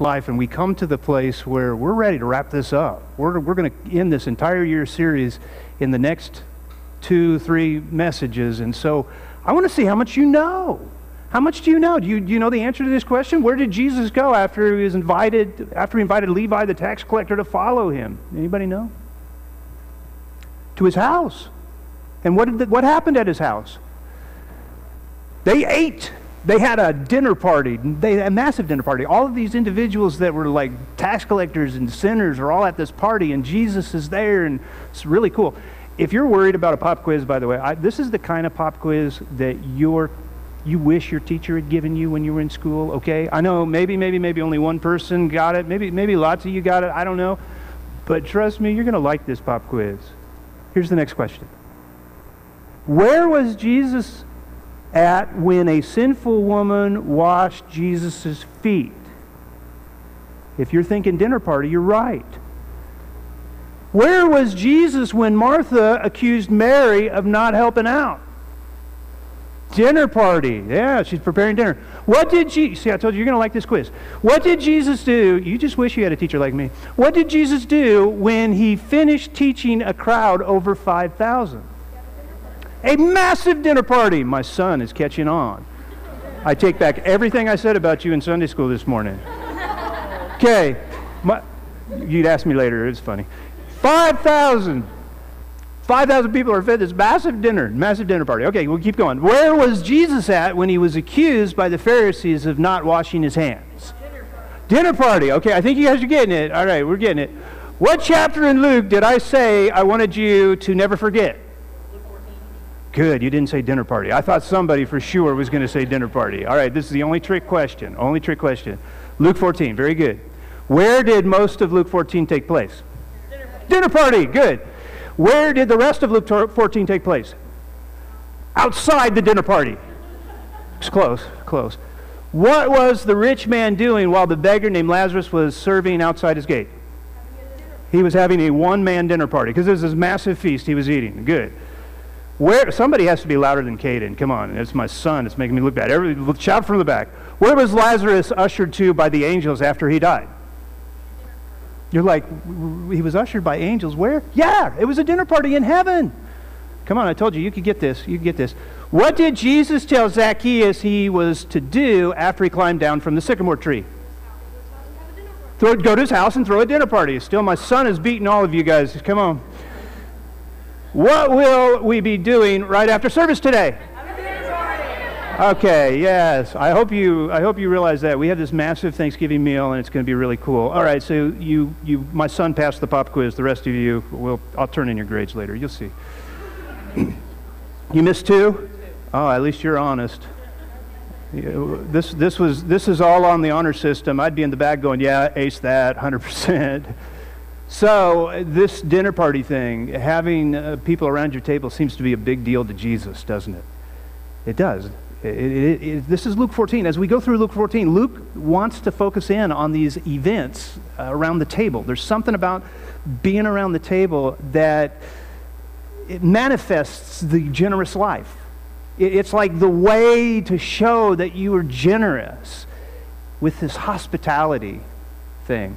life and we come to the place where we're ready to wrap this up. We're, we're going to end this entire year series in the next two, three messages. And so I want to see how much you know. How much do you know? Do you, do you know the answer to this question? Where did Jesus go after he was invited, after he invited Levi the tax collector to follow him? Anybody know? To his house. And what, did the, what happened at his house? They ate they had a dinner party, they had a massive dinner party. All of these individuals that were like tax collectors and sinners are all at this party, and Jesus is there, and it's really cool. If you're worried about a pop quiz, by the way, I, this is the kind of pop quiz that you're you wish your teacher had given you when you were in school, okay? I know maybe, maybe, maybe only one person got it. Maybe, maybe lots of you got it. I don't know. But trust me, you're going to like this pop quiz. Here's the next question Where was Jesus at when a sinful woman washed Jesus' feet. If you're thinking dinner party, you're right. Where was Jesus when Martha accused Mary of not helping out? Dinner party. Yeah, she's preparing dinner. What did Jesus, see? I told you you're going to like this quiz. What did Jesus do? You just wish you had a teacher like me. What did Jesus do when he finished teaching a crowd over 5,000? A massive dinner party. My son is catching on. I take back everything I said about you in Sunday school this morning. Okay. You'd ask me later. It's funny. 5,000. 5,000 people are fed this massive dinner, massive dinner party. Okay, we'll keep going. Where was Jesus at when he was accused by the Pharisees of not washing his hands? Dinner party. Dinner party. Okay, I think you guys are getting it. All right, we're getting it. What chapter in Luke did I say I wanted you to never forget? Good, you didn't say dinner party. I thought somebody for sure was going to say dinner party. All right, this is the only trick question. Only trick question. Luke 14, very good. Where did most of Luke 14 take place? Dinner party. Good. Where did the rest of Luke 14 take place? Outside the dinner party. It's close, close. What was the rich man doing while the beggar named Lazarus was serving outside his gate? He was having a one man dinner party because this is a massive feast he was eating. Good. Where somebody has to be louder than Caden. Come on, it's my son. It's making me look bad. Every, shout from the back. Where was Lazarus ushered to by the angels after he died? You're like, he was ushered by angels. Where? Yeah, it was a dinner party in heaven. Come on, I told you you could get this. You could get this. What did Jesus tell Zacchaeus he was to do after he climbed down from the sycamore tree? Throw, go to his house and throw a dinner party. Still, my son is beating all of you guys. Come on. What will we be doing right after service today? Okay, yes. I hope you I hope you realize that. We have this massive Thanksgiving meal and it's going to be really cool. All right, so you you my son passed the pop quiz. The rest of you will I'll turn in your grades later. You'll see. you missed two? Oh, at least you're honest. This this was this is all on the honor system. I'd be in the back going, "Yeah, ace that 100%." So, this dinner party thing, having uh, people around your table seems to be a big deal to Jesus, doesn't it? It does. It, it, it, this is Luke 14. As we go through Luke 14, Luke wants to focus in on these events uh, around the table. There's something about being around the table that it manifests the generous life. it's like the way to show that you are generous with this hospitality thing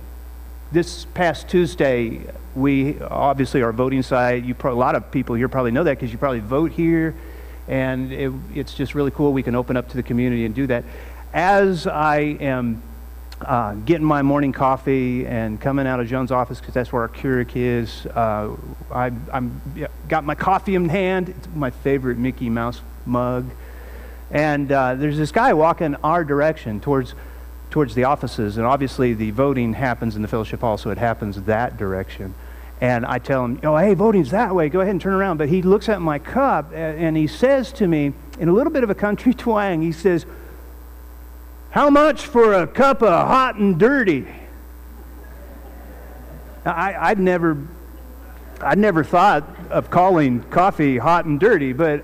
this past Tuesday, we obviously our voting side. You a lot of people here probably know that because you probably vote here, and it, it's just really cool. We can open up to the community and do that. As I am uh, getting my morning coffee and coming out of Joan's office because that's where our Keurig is, uh, I I'm got my coffee in hand. It's my favorite Mickey Mouse mug, and uh, there's this guy walking our direction towards towards the offices. And obviously, the voting happens in the fellowship hall, so it happens that direction. And I tell him, oh, hey, voting's that way. Go ahead and turn around. But he looks at my cup and he says to me, in a little bit of a country twang, he says, How much for a cup of hot and dirty? I, I'd never, I'd never thought of calling coffee hot and dirty, but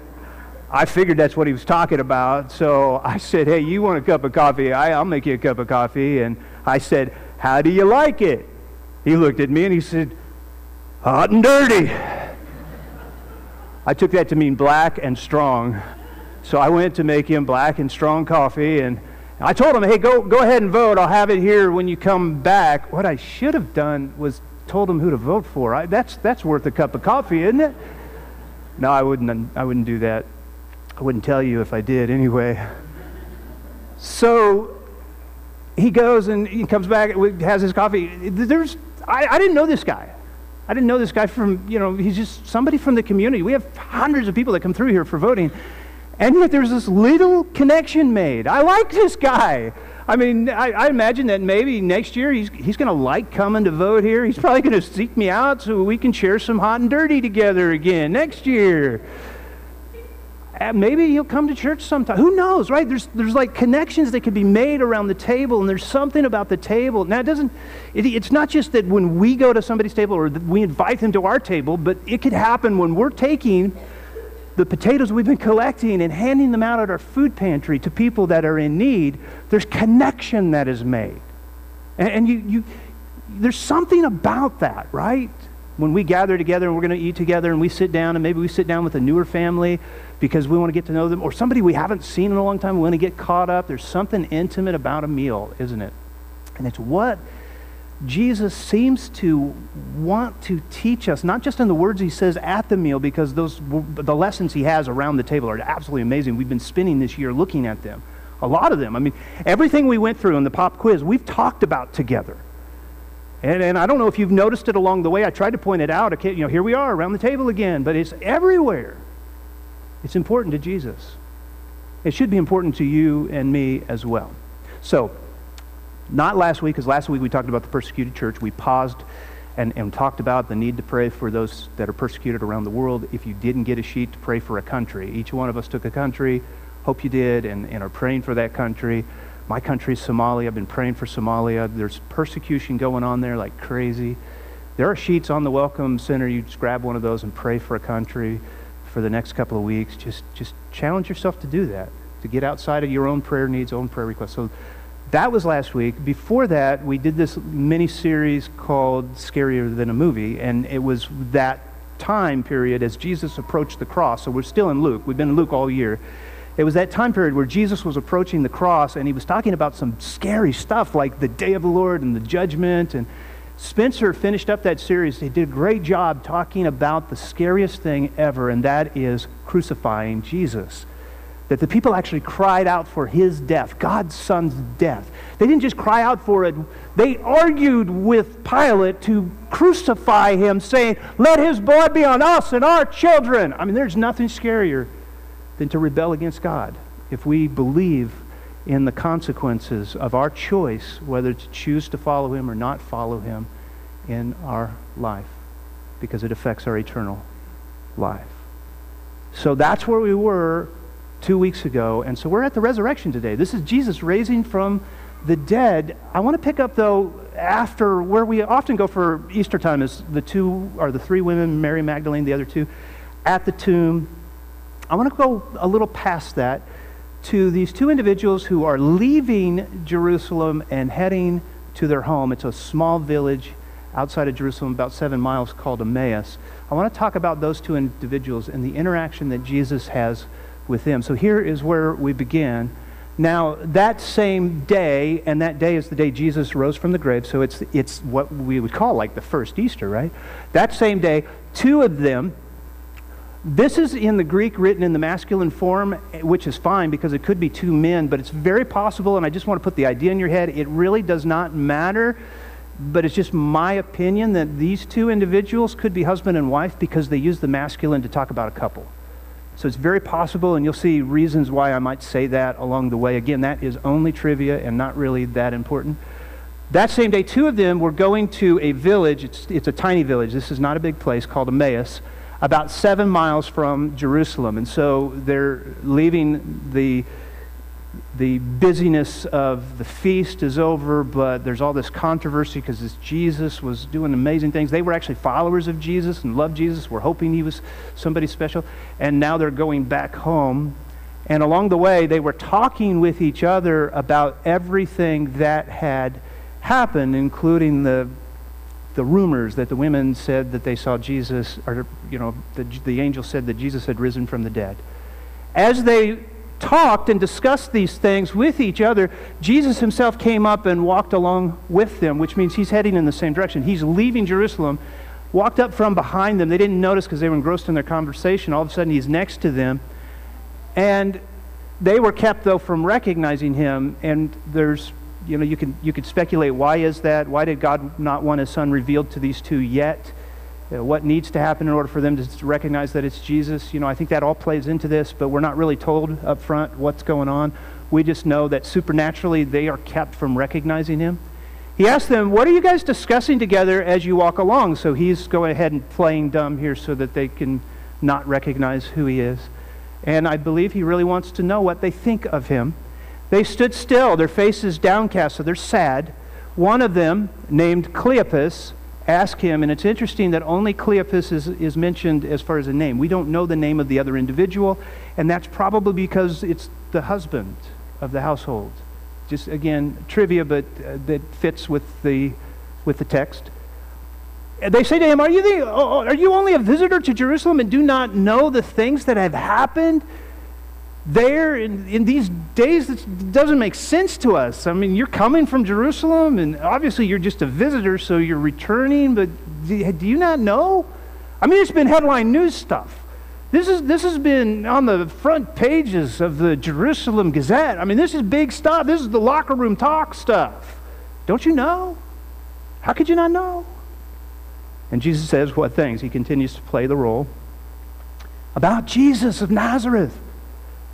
I figured that's what he was talking about. So I said, Hey, you want a cup of coffee? I, will make you a cup of coffee. And I said, How do you like it? He looked at me and he said, Hot and dirty. I took that to mean black and strong. So I went to make him black and strong coffee. And I told him, hey, go, go ahead and vote. I'll have it here when you come back. What I should have done was told him who to vote for. I, that's, that's worth a cup of coffee, isn't it? No, I wouldn't, I wouldn't do that. I wouldn't tell you if I did anyway. So he goes and he comes back, and has his coffee. There's, I, I didn't know this guy. I didn't know this guy from, you know, he's just somebody from the community. We have hundreds of people that come through here for voting. And yet there's this little connection made. I like this guy. I mean, I, I imagine that maybe next year he's, he's going to like coming to vote here. He's probably going to seek me out so we can share some hot and dirty together again next year. Uh, maybe he'll come to church sometime. Who knows, right? There's, there's like connections that can be made around the table, and there's something about the table. Now, it doesn't, it, it's not just that when we go to somebody's table or we invite them to our table, but it could happen when we're taking the potatoes we've been collecting and handing them out at our food pantry to people that are in need. There's connection that is made. And, and you, you, there's something about that, right? When we gather together and we're going to eat together and we sit down and maybe we sit down with a newer family because we want to get to know them, or somebody we haven't seen in a long time, we want to get caught up. There's something intimate about a meal, isn't it? And it's what Jesus seems to want to teach us, not just in the words he says at the meal, because those the lessons he has around the table are absolutely amazing. We've been spending this year looking at them, a lot of them. I mean, everything we went through in the pop quiz, we've talked about together. And, and I don't know if you've noticed it along the way. I tried to point it out. You know, here we are around the table again, but it's everywhere. It's important to Jesus. It should be important to you and me as well. So, not last week, because last week we talked about the persecuted church. We paused and, and talked about the need to pray for those that are persecuted around the world. If you didn't get a sheet, to pray for a country. Each one of us took a country. Hope you did, and, and are praying for that country. My country is Somalia. I've been praying for Somalia. There's persecution going on there like crazy. There are sheets on the Welcome Center. You just grab one of those and pray for a country for the next couple of weeks. Just, just challenge yourself to do that, to get outside of your own prayer needs, own prayer requests. So that was last week. Before that, we did this mini series called Scarier Than a Movie, and it was that time period as Jesus approached the cross. So we're still in Luke. We've been in Luke all year. It was that time period where Jesus was approaching the cross and he was talking about some scary stuff like the day of the Lord and the judgment and Spencer finished up that series. He did a great job talking about the scariest thing ever, and that is crucifying Jesus. That the people actually cried out for his death, God's son's death. They didn't just cry out for it, they argued with Pilate to crucify him, saying, Let his blood be on us and our children. I mean, there's nothing scarier than to rebel against God if we believe in the consequences of our choice, whether to choose to follow him or not follow him in our life, because it affects our eternal life. So that's where we were two weeks ago. And so we're at the resurrection today. This is Jesus raising from the dead. I want to pick up, though, after where we often go for Easter time is the two, or the three women, Mary Magdalene, the other two, at the tomb. I want to go a little past that to these two individuals who are leaving Jerusalem and heading to their home. It's a small village outside of Jerusalem, about seven miles, called Emmaus. I want to talk about those two individuals and the interaction that Jesus has with them. So here is where we begin. Now, that same day, and that day is the day Jesus rose from the grave, so it's, it's what we would call like the first Easter, right? That same day, two of them, this is in the Greek written in the masculine form, which is fine because it could be two men, but it's very possible, and I just want to put the idea in your head. It really does not matter, but it's just my opinion that these two individuals could be husband and wife because they use the masculine to talk about a couple. So it's very possible, and you'll see reasons why I might say that along the way. Again, that is only trivia and not really that important. That same day, two of them were going to a village. It's, it's a tiny village. This is not a big place called Emmaus about seven miles from Jerusalem. And so they're leaving the, the busyness of the feast is over, but there's all this controversy because this Jesus was doing amazing things. They were actually followers of Jesus and loved Jesus, were hoping he was somebody special. And now they're going back home. And along the way, they were talking with each other about everything that had happened, including the the rumors that the women said that they saw Jesus, or, you know, the, the angel said that Jesus had risen from the dead. As they talked and discussed these things with each other, Jesus himself came up and walked along with them, which means he's heading in the same direction. He's leaving Jerusalem, walked up from behind them. They didn't notice because they were engrossed in their conversation. All of a sudden, he's next to them. And they were kept, though, from recognizing him. And there's, you know, you, can, you could speculate why is that? Why did God not want his son revealed to these two yet? Uh, what needs to happen in order for them to recognize that it's Jesus. You know, I think that all plays into this, but we're not really told up front what's going on. We just know that supernaturally they are kept from recognizing him. He asked them, What are you guys discussing together as you walk along? So he's going ahead and playing dumb here so that they can not recognize who he is. And I believe he really wants to know what they think of him. They stood still, their faces downcast, so they're sad. One of them, named Cleopas, ask him, and it's interesting that only Cleopas is, is mentioned as far as a name. We don't know the name of the other individual, and that's probably because it's the husband of the household. Just again, trivia, but uh, that fits with the, with the text. They say to him, are you, the, are you only a visitor to Jerusalem and do not know the things that have happened there in, in these days that doesn't make sense to us. I mean, you're coming from Jerusalem, and obviously you're just a visitor, so you're returning, but do, do you not know? I mean, it's been headline news stuff. This, is, this has been on the front pages of the Jerusalem Gazette. I mean, this is big stuff. This is the locker room talk stuff. Don't you know? How could you not know? And Jesus says what things? He continues to play the role about Jesus of Nazareth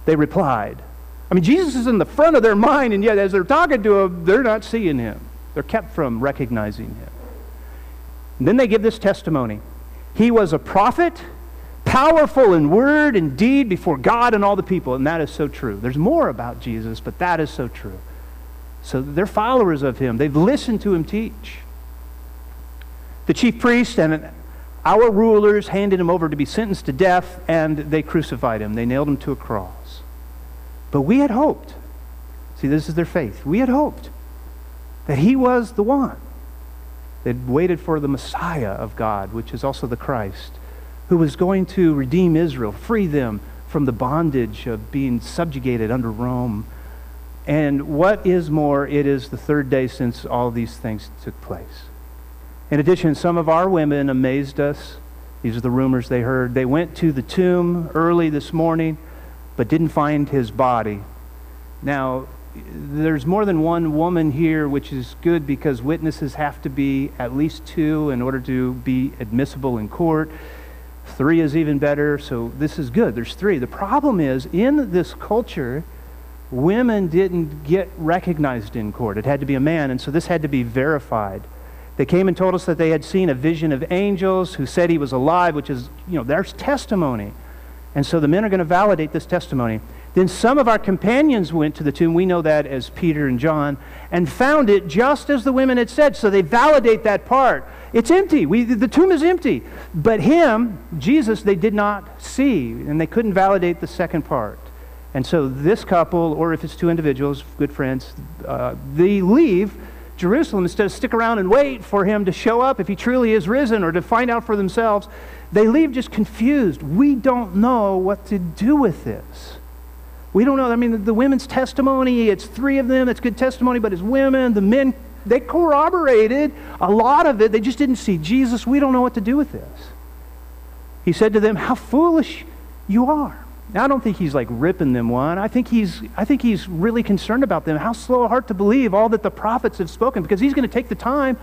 they replied. I mean, Jesus is in the front of their mind, and yet as they're talking to him, they're not seeing him. They're kept from recognizing him. And then they give this testimony He was a prophet, powerful in word and deed before God and all the people. And that is so true. There's more about Jesus, but that is so true. So they're followers of him, they've listened to him teach. The chief priest and our rulers handed him over to be sentenced to death, and they crucified him. They nailed him to a cross. But we had hoped. See, this is their faith. We had hoped that he was the one. They would waited for the Messiah of God, which is also the Christ, who was going to redeem Israel, free them from the bondage of being subjugated under Rome. And what is more, it is the third day since all these things took place. In addition, some of our women amazed us. These are the rumors they heard. They went to the tomb early this morning but didn't find his body. Now, there's more than one woman here, which is good because witnesses have to be at least two in order to be admissible in court. Three is even better, so this is good. There's three. The problem is, in this culture, women didn't get recognized in court. It had to be a man, and so this had to be verified. They came and told us that they had seen a vision of angels who said he was alive, which is, you know, there's testimony. And so the men are going to validate this testimony. Then some of our companions went to the tomb, we know that as Peter and John, and found it just as the women had said. So they validate that part. It's empty. We, the tomb is empty. But him, Jesus, they did not see, and they couldn't validate the second part. And so this couple, or if it's two individuals, good friends, uh, they leave Jerusalem instead of stick around and wait for him to show up if he truly is risen or to find out for themselves. They leave just confused. We don't know what to do with this. We don't know. I mean, the, women's testimony, it's three of them, it's good testimony, but it's women. The men, they corroborated a lot of it. They just didn't see Jesus. We don't know what to do with this. He said to them, How foolish you are. Now, I don't think he's like ripping them one. I think he's, I think he's really concerned about them. How slow of heart to believe all that the prophets have spoken, because he's going to take the time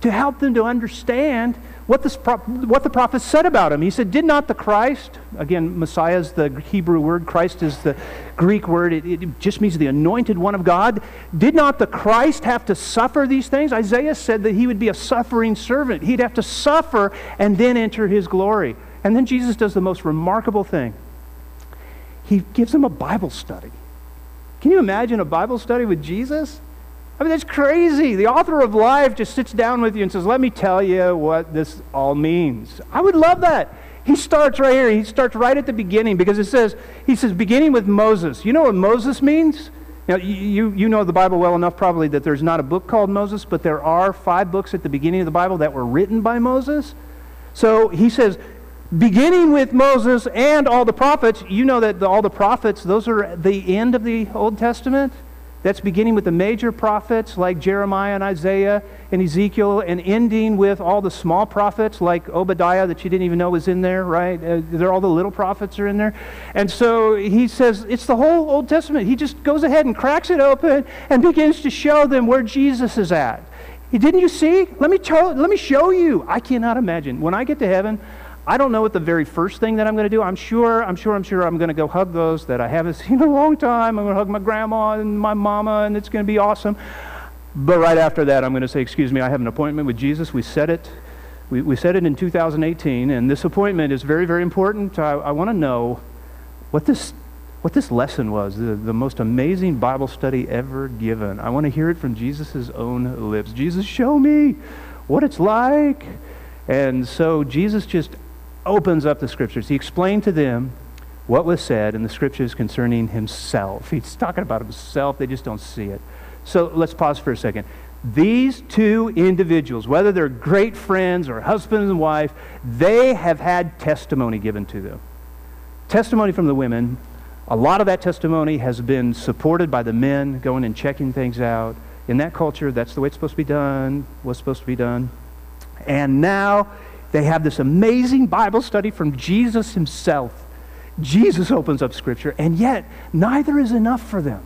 to help them to understand what, this, what the prophet said about him. He said, Did not the Christ, again, Messiah is the Hebrew word, Christ is the Greek word, it, it just means the anointed one of God. Did not the Christ have to suffer these things? Isaiah said that he would be a suffering servant. He'd have to suffer and then enter his glory. And then Jesus does the most remarkable thing he gives them a Bible study. Can you imagine a Bible study with Jesus? I mean, that's crazy. The author of life just sits down with you and says, Let me tell you what this all means. I would love that. He starts right here. He starts right at the beginning because it says, He says, beginning with Moses. You know what Moses means? Now, you, you know the Bible well enough probably that there's not a book called Moses, but there are five books at the beginning of the Bible that were written by Moses. So he says, beginning with Moses and all the prophets. You know that the, all the prophets, those are the end of the Old Testament. That's beginning with the major prophets like Jeremiah and Isaiah and Ezekiel, and ending with all the small prophets like Obadiah that you didn't even know was in there, right? Uh, they're all the little prophets are in there. And so he says it's the whole Old Testament. He just goes ahead and cracks it open and begins to show them where Jesus is at. Didn't you see? Let me, tell, let me show you. I cannot imagine. When I get to heaven, I don't know what the very first thing that I'm going to do. I'm sure, I'm sure, I'm sure I'm going to go hug those that I haven't seen in a long time. I'm going to hug my grandma and my mama, and it's going to be awesome. But right after that, I'm going to say, excuse me, I have an appointment with Jesus. We set it. We, we set it in 2018, and this appointment is very, very important. I, I want to know what this, what this lesson was, the, the most amazing Bible study ever given. I want to hear it from Jesus' own lips. Jesus, show me what it's like. And so Jesus just opens up the scriptures. He explained to them what was said in the scriptures concerning himself. He's talking about himself, they just don't see it. So let's pause for a second. These two individuals, whether they're great friends or husband and wife, they have had testimony given to them. Testimony from the women. A lot of that testimony has been supported by the men going and checking things out. In that culture, that's the way it's supposed to be done, what's supposed to be done. And now they have this amazing Bible study from Jesus himself. Jesus opens up Scripture, and yet neither is enough for them.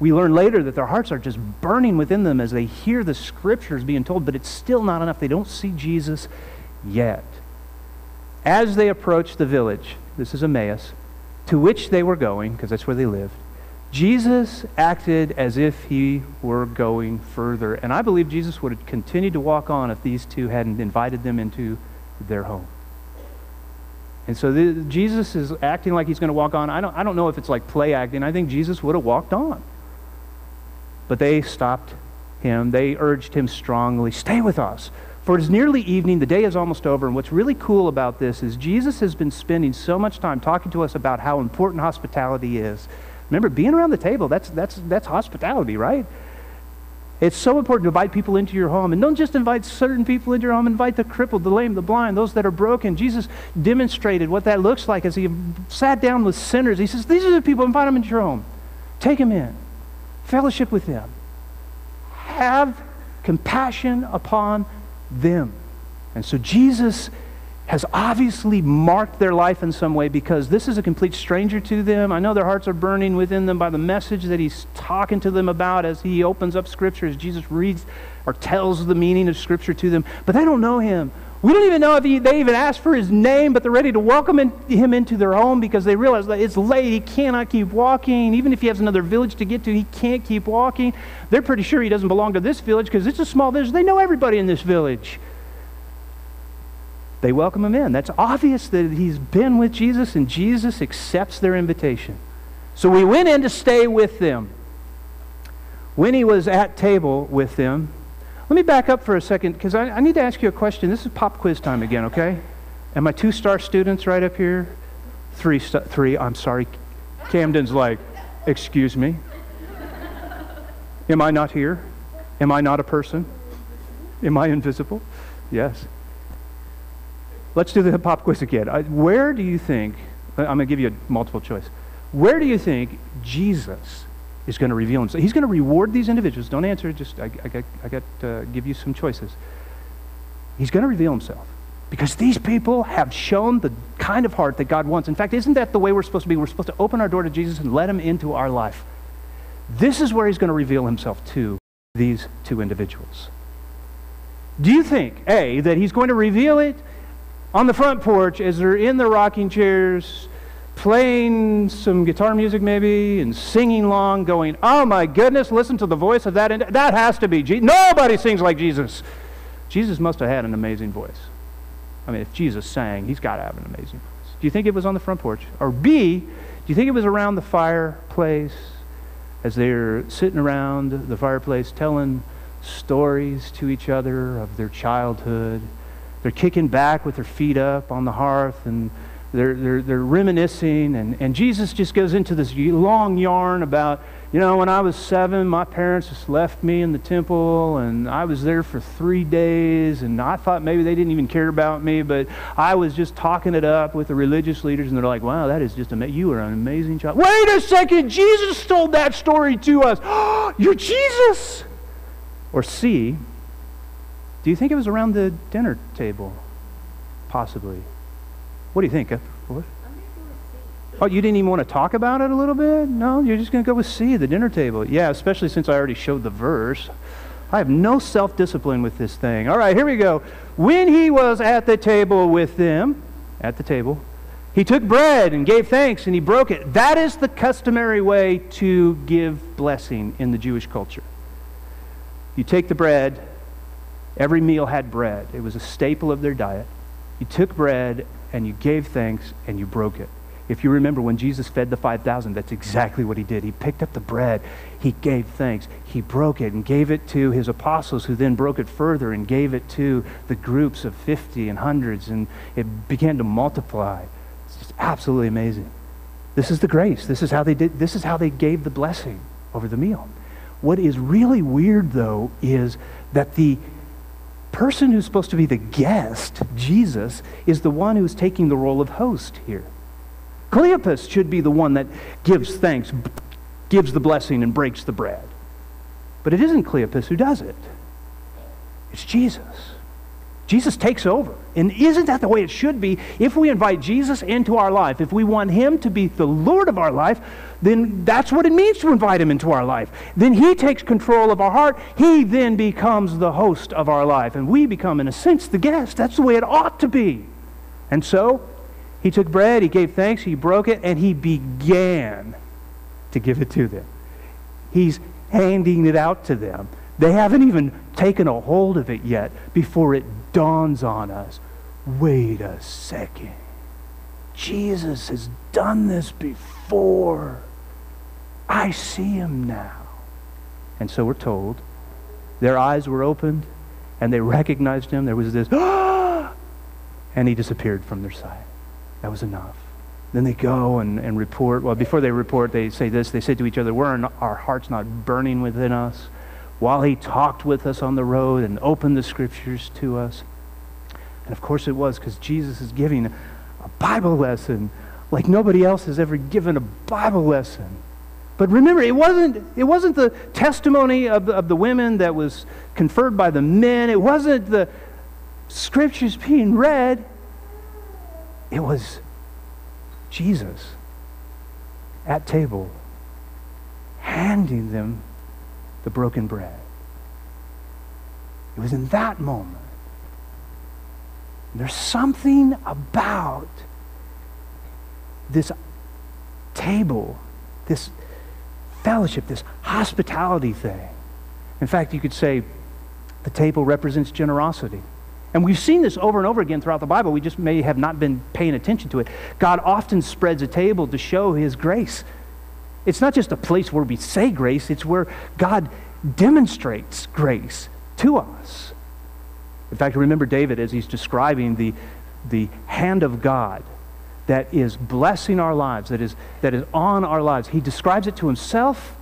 We learn later that their hearts are just burning within them as they hear the Scriptures being told, but it's still not enough. They don't see Jesus yet. As they approach the village, this is Emmaus, to which they were going, because that's where they lived, Jesus acted as if he were going further. And I believe Jesus would have continued to walk on if these two hadn't invited them into their home. And so the, Jesus is acting like he's going to walk on. I don't, I don't know if it's like play acting. I think Jesus would have walked on. But they stopped him. They urged him strongly, Stay with us. For it is nearly evening, the day is almost over, and what's really cool about this is Jesus has been spending so much time talking to us about how important hospitality is Remember, being around the table, that's, that's, that's hospitality, right? It's so important to invite people into your home. And don't just invite certain people into your home, invite the crippled, the lame, the blind, those that are broken. Jesus demonstrated what that looks like as he sat down with sinners. He says, These are the people, invite them into your home. Take them in, fellowship with them, have compassion upon them. And so Jesus has obviously marked their life in some way because this is a complete stranger to them. I know their hearts are burning within them by the message that he's talking to them about as he opens up Scripture, as Jesus reads or tells the meaning of Scripture to them. But they don't know him. We don't even know if he, they even asked for his name, but they're ready to welcome in, him into their home because they realize that it's late. He cannot keep walking. Even if he has another village to get to, he can't keep walking. They're pretty sure he doesn't belong to this village because it's a small village. They know everybody in this village they welcome him in. That's obvious that he's been with Jesus and Jesus accepts their invitation. So we went in to stay with them. When he was at table with them, let me back up for a second because I, I, need to ask you a question. This is pop quiz time again, okay? And my two star students right up here, three, st- three, I'm sorry. Camden's like, excuse me. Am I not here? Am I not a person? Am I invisible? Yes. Let's do the hip hop quiz again. Where do you think, I'm going to give you a multiple choice. Where do you think Jesus is going to reveal himself? He's going to reward these individuals. Don't answer, just I, I got, I got to uh, give you some choices. He's going to reveal himself because these people have shown the kind of heart that God wants. In fact, isn't that the way we're supposed to be? We're supposed to open our door to Jesus and let him into our life. This is where he's going to reveal himself to these two individuals. Do you think, A, that he's going to reveal it on the front porch as they're in the rocking chairs, playing some guitar music maybe, and singing along, going, Oh my goodness, listen to the voice of that. That has to be Jesus. Nobody sings like Jesus. Jesus must have had an amazing voice. I mean, if Jesus sang, he's got to have an amazing voice. Do you think it was on the front porch? Or B, do you think it was around the fireplace as they're sitting around the fireplace telling stories to each other of their childhood? They're kicking back with their feet up on the hearth and they're, they're, they're reminiscing. And, and Jesus just goes into this long yarn about, You know, when I was seven, my parents just left me in the temple, and I was there for three days, and I thought maybe they didn't even care about me, but I was just talking it up with the religious leaders, and they're like, wow, that is just amazing. You are an amazing child. Wait a second, Jesus told that story to us. You're Jesus! Or C, do you think it was around the dinner table? Possibly. What do you think? What? Oh, you didn't even want to talk about it a little bit? No, you're just going to go with C, the dinner table. Yeah, especially since I already showed the verse. I have no self discipline with this thing. All right, here we go. When he was at the table with them, at the table, he took bread and gave thanks and he broke it. That is the customary way to give blessing in the Jewish culture. You take the bread, every meal had bread, it was a staple of their diet. You took bread and you gave thanks and you broke it. If you remember when Jesus fed the 5,000, that's exactly what he did. He picked up the bread, he gave thanks, he broke it and gave it to his apostles, who then broke it further and gave it to the groups of 50 and hundreds, and it began to multiply. It's just absolutely amazing. This is the grace. This is how they did this is how they gave the blessing over the meal. What is really weird though is that the person who's supposed to be the guest, Jesus, is the one who's taking the role of host here. Cleopas should be the one that gives thanks, gives the blessing, and breaks the bread. But it isn't Cleopas who does it, it's Jesus. Jesus takes over. And isn't that the way it should be? If we invite Jesus into our life, if we want him to be the Lord of our life, then that's what it means to invite him into our life. Then he takes control of our heart. He then becomes the host of our life. And we become, in a sense, the guest. That's the way it ought to be. And so, he took bread, he gave thanks, he broke it, and he began to give it to them. He's handing it out to them. They haven't even taken a hold of it yet before it dawns on us. Wait a second. Jesus has done this before. I see him now. And so we're told their eyes were opened and they recognized him. There was this, and he disappeared from their sight. That was enough. Then they go and, and report. Well, before they report, they say this. They say to each other, Were our hearts not burning within us while he talked with us on the road and opened the scriptures to us? And of course it was because Jesus is giving a Bible lesson like nobody else has ever given a Bible lesson. But remember, it wasn't, it wasn't the testimony of the, of the women that was conferred by the men. It wasn't the scriptures being read. It was Jesus at table handing them the broken bread. It was in that moment. There's something about this table, this fellowship, this hospitality thing. In fact, you could say the table represents generosity. And we've seen this over and over again throughout the Bible. We just may have not been paying attention to it. God often spreads a table to show his grace. It's not just a place where we say grace, it's where God demonstrates grace to us. In fact, remember David as he's describing the, the hand of God that is blessing our lives, that is, that is on our lives. He describes it to himself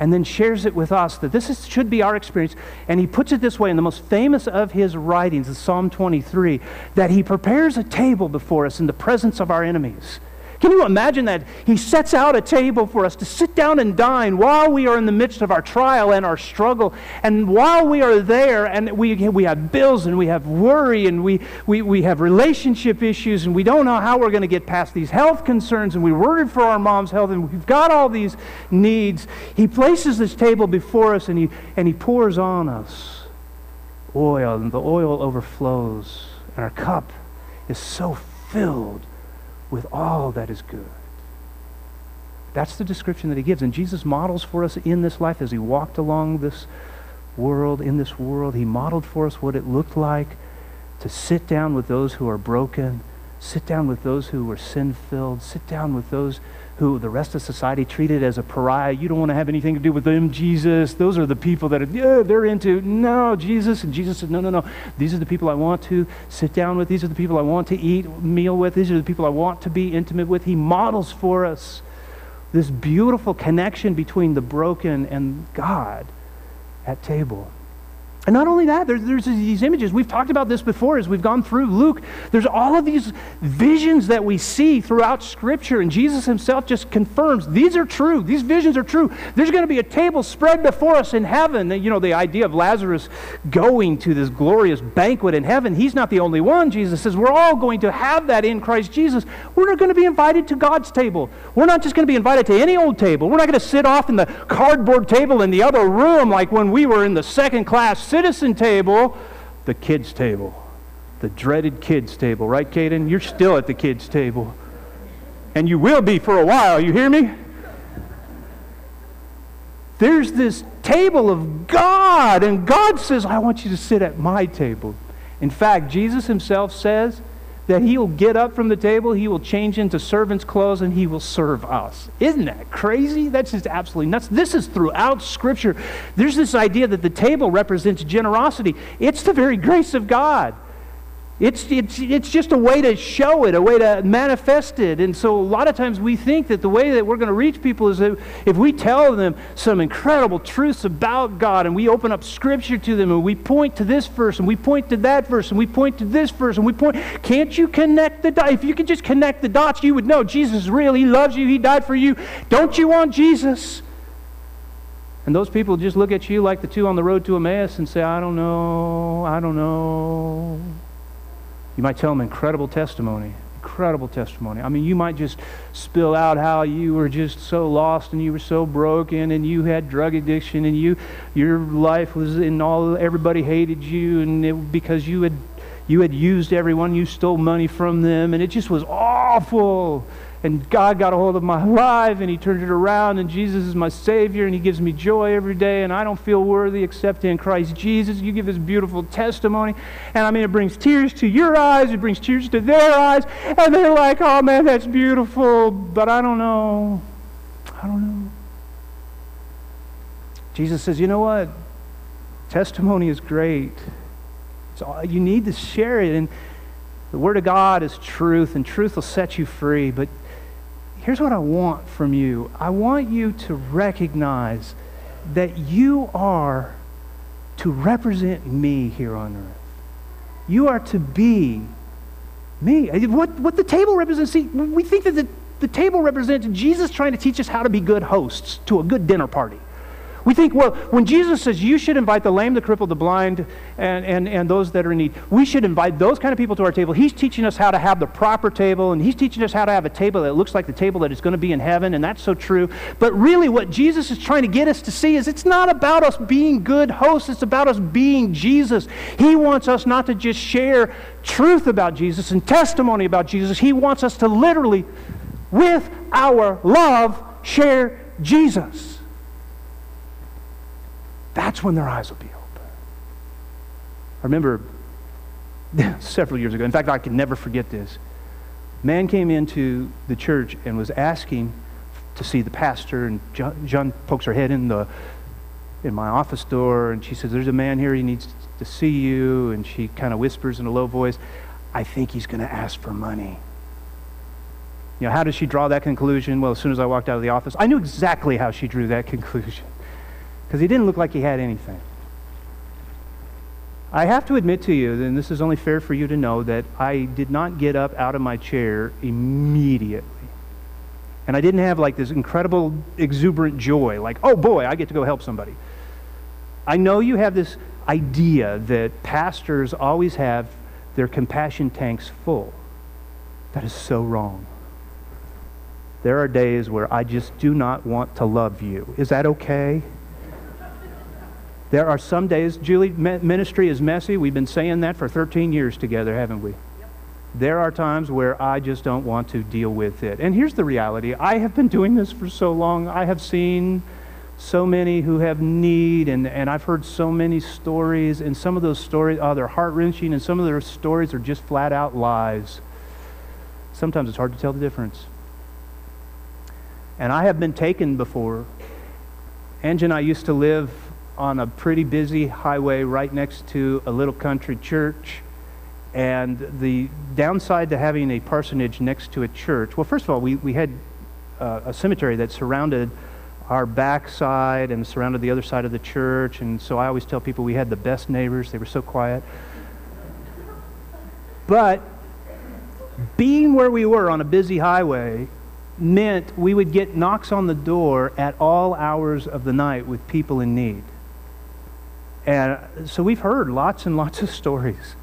and then shares it with us that this is, should be our experience. And he puts it this way in the most famous of his writings, Psalm 23, that he prepares a table before us in the presence of our enemies. Can you imagine that? He sets out a table for us to sit down and dine while we are in the midst of our trial and our struggle. And while we are there, and we, we have bills and we have worry and we, we, we have relationship issues and we don't know how we're going to get past these health concerns and we're worried for our mom's health and we've got all these needs. He places this table before us and he, and he pours on us oil, and the oil overflows, and our cup is so filled with all that is good. That's the description that he gives. And Jesus models for us in this life as he walked along this world, in this world. He modeled for us what it looked like to sit down with those who are broken, sit down with those who are sin filled, sit down with those who the rest of society treated as a pariah. You don't want to have anything to do with them, Jesus. Those are the people that are, yeah, they're into, no, Jesus. And Jesus said, no, no, no. These are the people I want to sit down with. These are the people I want to eat meal with. These are the people I want to be intimate with. He models for us this beautiful connection between the broken and God at table. And not only that, there's, there's, these images. We've talked about this before as we've gone through Luke. There's all of these visions that we see throughout Scripture, and Jesus himself just confirms these are true. These visions are true. There's going to be a table spread before us in heaven. You know, the idea of Lazarus going to this glorious banquet in heaven, he's not the only one. Jesus says we're all going to have that in Christ Jesus. We're not going to be invited to God's table. We're not just going to be invited to any old table. We're not going to sit off in the cardboard table in the other room like when we were in the second class citizen table, the kids' table. The dreaded kids' table, right, Caden? You're still at the kids' table. And you will be for a while, you hear me? There's this table of God, and God says, I want you to sit at my table. In fact, Jesus himself says, that he will get up from the table, he will change into servant's clothes, and he will serve us. Isn't that crazy? That's just absolutely nuts. This is throughout Scripture. There's this idea that the table represents generosity, it's the very grace of God. It's, it's, it's just a way to show it, a way to manifest it. And so a lot of times we think that the way that we're going to reach people is that if we tell them some incredible truths about God and we open up Scripture to them and we point to this verse and we point to that verse and we point to this verse and we point, can't you connect the dots? If you could just connect the dots, you would know Jesus is real. He loves you. He died for you. Don't you want Jesus? And those people just look at you like the two on the road to Emmaus and say, I don't know, I don't know. You might tell them incredible testimony, incredible testimony. I mean, you might just spill out how you were just so lost and you were so broken and you had drug addiction and you your life was in all everybody hated you and it, because you had you had used everyone, you stole money from them and it just was awful and God got a hold of my life and He turned it around, and Jesus is my Savior, and He gives me joy every day, and I don't feel worthy except in Christ Jesus. You give this beautiful testimony, and I mean, it brings tears to your eyes, it brings tears to their eyes, and they're like, oh man, that's beautiful, but I don't know. I don't know. Jesus says, you know what? Testimony is great. So you need to share it, and the Word of God is truth, and truth will set you free, but here's what I want from you I want you to recognize that you are to represent me here on earth. You are to be me. What, what the table represents, see, we think that the, the table represents Jesus trying to teach us how to be good hosts to a good dinner party. We think, well, when Jesus says you should invite the lame, the crippled, the blind, and, and, and those that are in need, we should invite those kind of people to our table. He's teaching us how to have the proper table, and He's teaching us how to have a table that looks like the table that is going to be in heaven, and that's so true. But really, what Jesus is trying to get us to see is it's not about us being good hosts, it's about us being Jesus. He wants us not to just share truth about Jesus and testimony about Jesus, He wants us to literally, with our love, share Jesus. That's when their eyes will be open. I remember several years ago, in fact, I can never forget this. Man came into the church and was asking to see the pastor, and Joan, pokes her head in the in my office door, and she says, "There's a man here. He needs to see you." And she kind of whispers in a low voice, "I think he's going to ask for money." You know, how does she draw that conclusion? Well, as soon as I walked out of the office, I knew exactly how she drew that conclusion because he didn't look like he had anything. I have to admit to you, and this is only fair for you to know, that I did not get up out of my chair immediately. And I didn't have like this incredible exuberant joy, like, oh boy, I get to go help somebody. I know you have this idea that pastors always have their compassion tanks full. That is so wrong. There are days where I just do not want to love you. Is that okay? There are some days, Julie, ministry is messy. We've been saying that for 13 years together, haven't we? Yep. There are times where I just don't want to deal with it. And here's the reality I have been doing this for so long. I have seen so many who have need, and, and I've heard so many stories, and some of those stories, oh, they're heart wrenching, and some of their stories are just flat out lies. Sometimes it's hard to tell the difference. And I have been taken before. Angie and I used to live on a pretty busy highway right next to a little country church. And the downside to having a parsonage next to a church, well, first of all, we, we had uh, a cemetery that surrounded our backside and surrounded the other side of the church. And so I always tell people we had the best neighbors. They were so quiet. But being where we were on a busy highway meant we would get knocks on the door at all hours of the night with people in need. And so we've heard lots and lots of stories.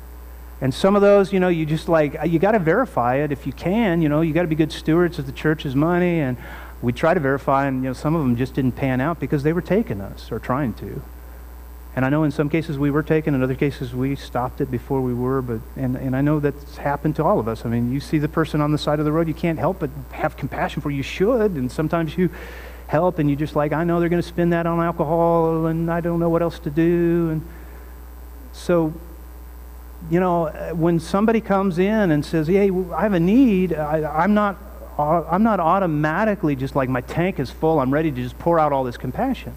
And some of those, you know, you just like, uh, you got to verify it if you can. You know, you got to be good stewards of the church's money. And we try to verify, and, you know, some of them just didn't pan out because they were taking us or trying to. And I know in some cases we were taken, in other cases we stopped it before we were, but and, and I know that's happened to all of us. I mean, you see the person on the side of the road, you can't help but have compassion for. You should, and sometimes you help, and you're just like, I know they're going to spend that on alcohol, and I don't know what else to do, and so. You know, uh, when somebody comes in and says, "Hey, I have a need," I, I'm not, I'm not automatically just like my tank is full. I'm ready to just pour out all this compassion.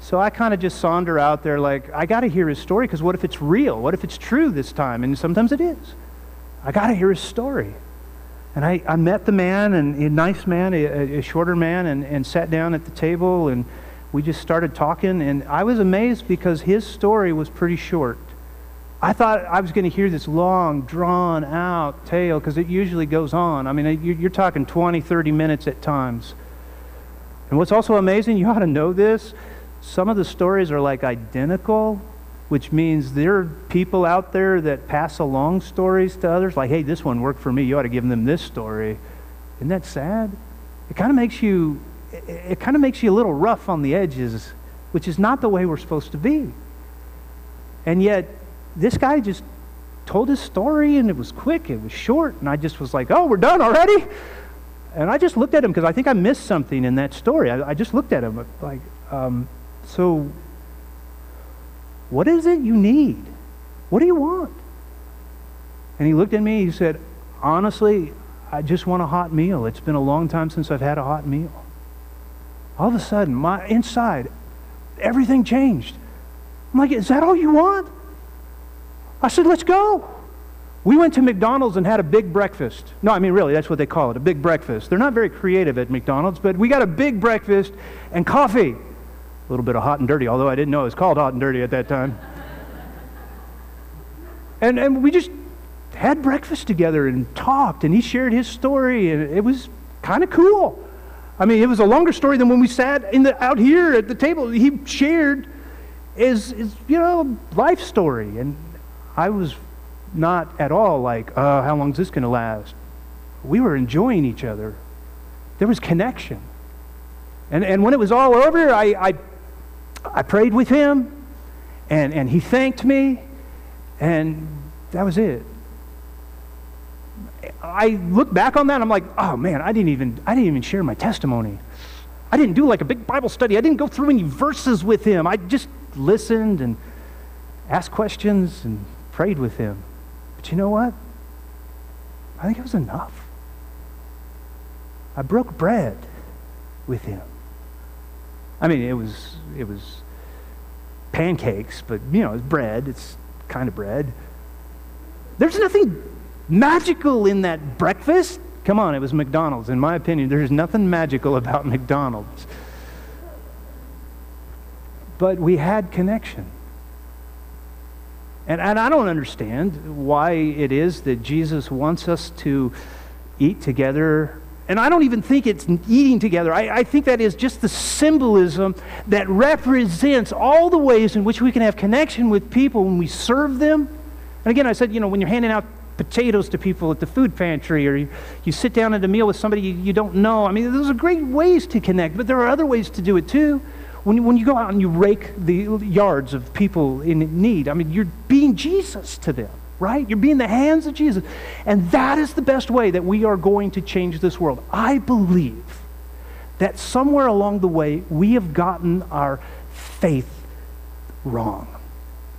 So I kind of just saunter out there like, I got to hear his story because what if it's real? What if it's true this time? And sometimes it is. I got to hear his story. And I, I met the man, and a nice man, a, a shorter man, and, and sat down at the table, and we just started talking. And I was amazed because his story was pretty short. I thought I was going to hear this long, drawn out tale because it usually goes on. I mean, you're talking 20, 30 minutes at times. And what's also amazing, you ought to know this, some of the stories are like identical, which means there are people out there that pass along stories to others, like, hey, this one worked for me. You ought to give them this story. Isn't that sad? It kind of makes you, it, kind of makes you a little rough on the edges, which is not the way we're supposed to be. And yet, this guy just told his story, and it was quick, it was short, and I just was like, oh, we're done already? And I just looked at him because I think I missed something in that story. I, I just looked at him like, um, so, what is it you need? What do you want? And he looked at me, he said, Honestly, I just want a hot meal. It's been a long time since I've had a hot meal. All of a sudden, my inside, everything changed. I'm like, Is that all you want? I said, Let's go. We went to McDonald's and had a big breakfast. No, I mean, really, that's what they call it a big breakfast. They're not very creative at McDonald's, but we got a big breakfast and coffee a little bit of hot and dirty, although I didn't know it was called hot and dirty at that time. and, and we just had breakfast together and talked, and he shared his story, and it was kind of cool. I mean, it was a longer story than when we sat in the, out here at the table. He shared his, his, you know, life story, and I was not at all like, uh, how long is this going to last? We were enjoying each other. There was connection. And, and when it was all over, I, I I prayed with him, and, and he thanked me, and that was it. I look back on that, I'm like, oh man, I didn't even I didn't even share my testimony. I didn't do like a big Bible study. I didn't go through any verses with him. I just listened and asked questions and prayed with him. But you know what? I think it was enough. I broke bread with him. I mean, it was it was pancakes, but you know, it's bread. It's kind of bread. There's nothing magical in that breakfast. Come on, it was McDonald's. In my opinion, there's nothing magical about McDonald's. But we had connection. And, and I don't understand why it is that Jesus wants us to eat together and I don't even think it's eating together. I, I, think that is just the symbolism that represents all the ways in which we can have connection with people when we serve them. And again, I said, you know, when you're handing out potatoes to people at the food pantry or you, you sit down at a meal with somebody you, you, don't know. I mean, those are great ways to connect, but there are other ways to do it too. When when you go out and you rake the yards of people in need, I mean, you're being Jesus to them right? You're being the hands of Jesus. And that is the best way that we are going to change this world. I believe that somewhere along the way, we have gotten our faith wrong.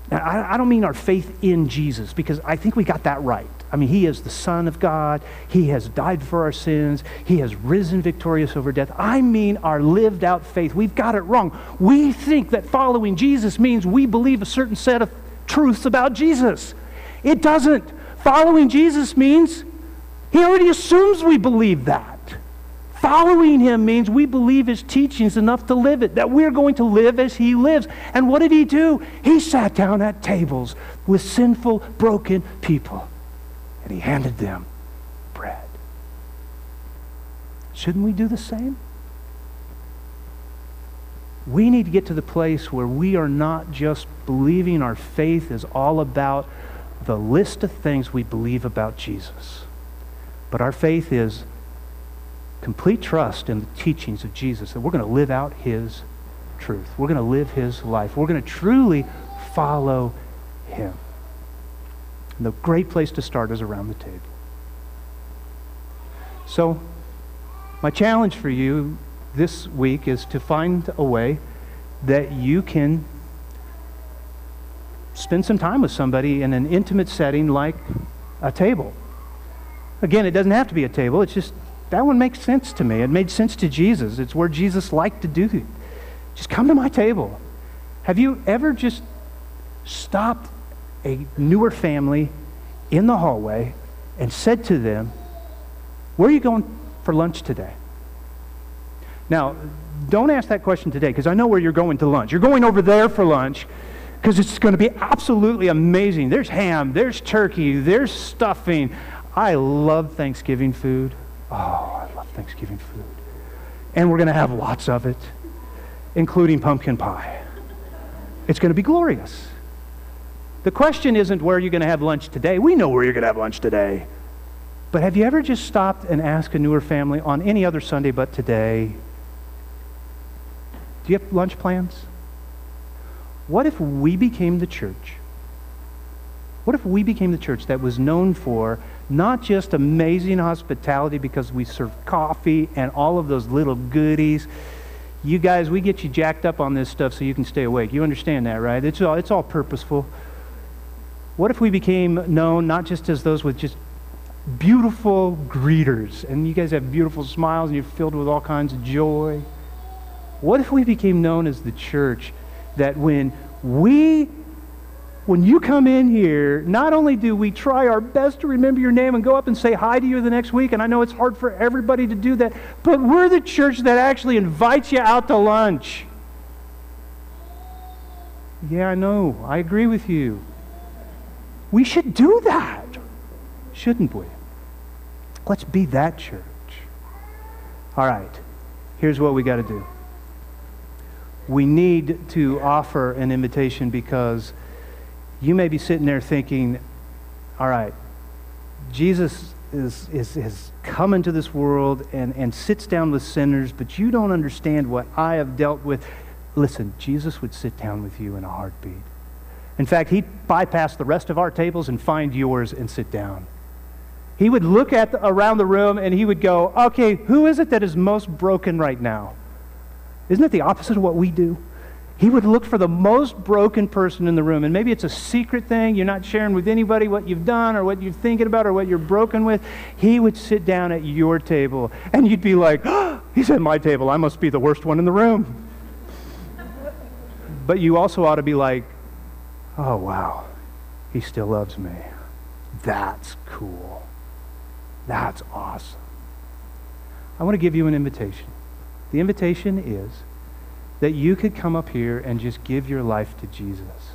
Now, I, I don't mean our faith in Jesus, because I think we got that right. I mean, He is the Son of God. He has died for our sins. He has risen victorious over death. I mean our lived out faith. We've got it wrong. We think that following Jesus means we believe a certain set of truths about Jesus. It doesn't. Following Jesus means he already assumes we believe that. Following him means we believe his teachings enough to live it, that we're going to live as he lives. And what did he do? He sat down at tables with sinful, broken people, and he handed them bread. Shouldn't we do the same? We need to get to the place where we are not just believing our faith is all about the list of things we believe about Jesus, but our faith is complete trust in the teachings of Jesus that we're going to live out his truth. We're going to live his life. We're going to truly follow him. And the great place to start is around the table. So, my challenge for you this week is to find a way that you can spend some time with somebody in an intimate setting like a table. Again, it doesn't have to be a table. It's just that one makes sense to me. It made sense to Jesus. It's where Jesus liked to do it. Just come to my table. Have you ever just stopped a newer family in the hallway and said to them, Where are you going for lunch today? Now, don't ask that question today because I know where you're going to lunch. You're going over there for lunch because it's going to be absolutely amazing. There's ham, there's turkey, there's stuffing. I love Thanksgiving food. Oh, I love Thanksgiving food. And we're going to have lots of it, including pumpkin pie. It's going to be glorious. The question isn't where you're going to have lunch today. We know where you're going to have lunch today. But have you ever just stopped and asked a newer family on any other Sunday but today, do you have lunch plans? What if we became the church? What if we became the church that was known for not just amazing hospitality because we serve coffee and all of those little goodies? You guys, we get you jacked up on this stuff so you can stay awake. You understand that, right? It's all, it's all purposeful. What if we became known not just as those with just beautiful greeters, and you guys have beautiful smiles and you're filled with all kinds of joy? What if we became known as the church that when we when you come in here, not only do we try our best to remember your name and go up and say hi to you the next week, and I know it's hard for everybody to do that, but we're the church that actually invites you out to lunch. Yeah, I know. I agree with you. We should do that, shouldn't we? Let's be that church. All right, here's what we got to do we need to offer an invitation because you may be sitting there thinking, all right, Jesus is, is, is come into this world and, and sits down with sinners, but you don't understand what I have dealt with. Listen, Jesus would sit down with you in a heartbeat. In fact, he'd bypass the rest of our tables and find yours and sit down. He would look at the, around the room and he would go, okay, who is it that is most broken right now? Isn't it the opposite of what we do? He would look for the most broken person in the room. And maybe it's a secret thing. You're not sharing with anybody what you've done or what you're thinking about or what you're broken with. He would sit down at your table. And you'd be like, oh, he's at my table. I must be the worst one in the room. but you also ought to be like, oh, wow, he still loves me. That's cool. That's awesome. I want to give you an invitation. The invitation is that you could come up here and just give your life to Jesus.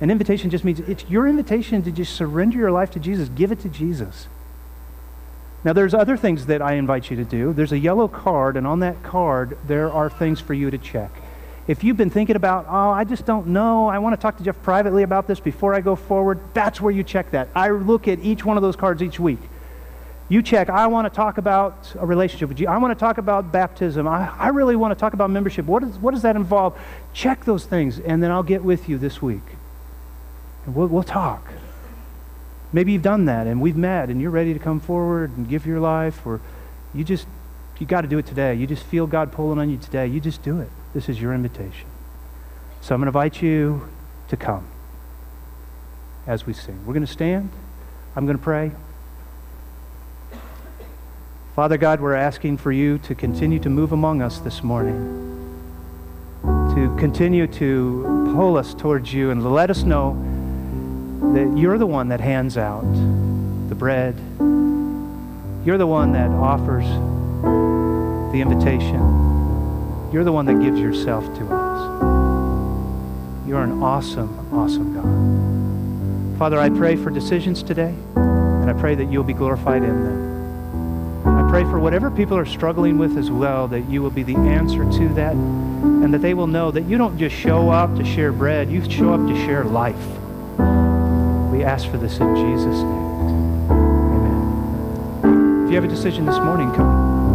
An invitation just means it's your invitation to just surrender your life to Jesus. Give it to Jesus. Now, there's other things that I invite you to do. There's a yellow card, and on that card, there are things for you to check. If you've been thinking about, oh, I just don't know, I want to talk to Jeff privately about this before I go forward, that's where you check that. I look at each one of those cards each week. You check, I want to talk about a relationship with you. I want to talk about baptism. I, I really want to talk about membership. What, is, what does that involve? Check those things, and then I'll get with you this week. And we'll, we'll talk. Maybe you've done that, and we've met, and you're ready to come forward and give your life, or you just, you got to do it today. You just feel God pulling on you today. You just do it. This is your invitation. So I'm going to invite you to come as we sing. We're going to stand. I'm going to pray. Father God, we're asking for you to continue to move among us this morning, to continue to pull us towards you and let us know that you're the one that hands out the bread. You're the one that offers the invitation. You're the one that gives yourself to us. You're an awesome, awesome God. Father, I pray for decisions today, and I pray that you'll be glorified in them. Pray for whatever people are struggling with as well, that you will be the answer to that, and that they will know that you don't just show up to share bread, you show up to share life. We ask for this in Jesus' name. Amen. If you have a decision this morning, come.